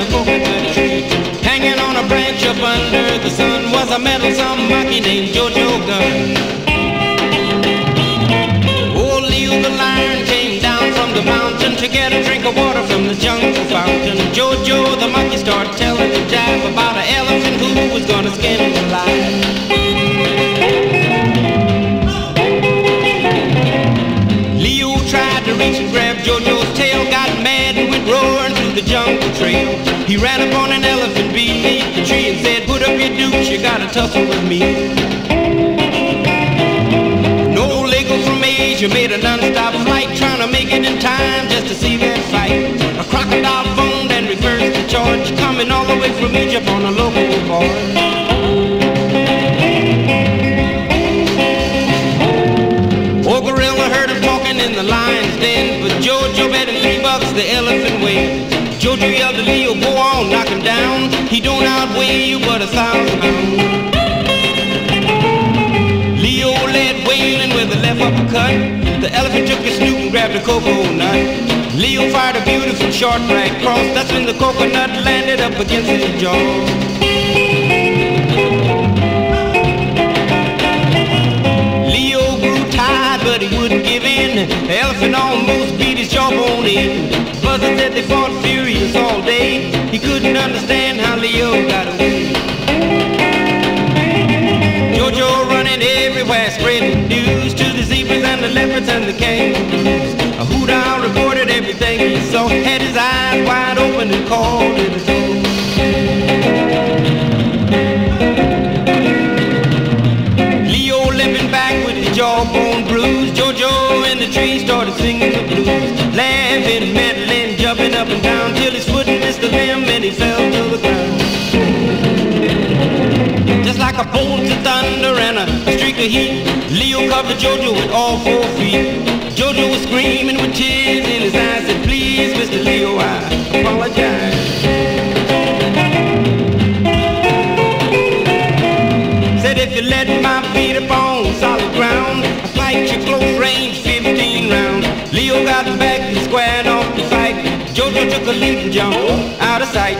a coconut tree. Hanging on a branch up under the sun was a meddlesome monkey named Jojo Gun. Old Leo the lion came down from the mountain to get a drink of water from the jungle fountain. Jojo the monkey started telling He ran up on an elephant beneath the tree and said, Put up your dukes, you gotta tussle with me. No Lego from Asia made a non-stop flight, trying to make it in time just to see that fight. A crocodile phoned and reversed the charge, coming all the way from Egypt on a local talking in the lion's den, but Jojo bet him three bucks the elephant weighed. Yelled to Leo, go on, knock him down. He don't outweigh you but a thousand pounds. Leo led wailing with a left uppercut. The elephant took a snoot and grabbed a cocoa nut. Leo fired a beautiful short right cross. That's when the coconut landed up against his jaw. Leo grew tired, but he wouldn't give in. The elephant almost beat his jawbone in. Said they fought furious all day. He couldn't understand how Leo got away. Jojo running everywhere, spreading news to the zebras and the leopards and the kangaroos. A hoot owl reported everything he saw, had his eyes wide open and called it his own. Leo limping back with his jawbone bruised. Jojo in the tree started singing a bolt of thunder and a streak of heat, Leo covered Jojo with all four feet. Jojo was screaming with tears in his eyes, said, "Please, Mr. Leo, I apologize." Said if you let my feet upon solid ground, I fight you close range 15 rounds. Leo got back and squared off the fight. Jojo took a leap and jumped out of sight.